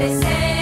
They say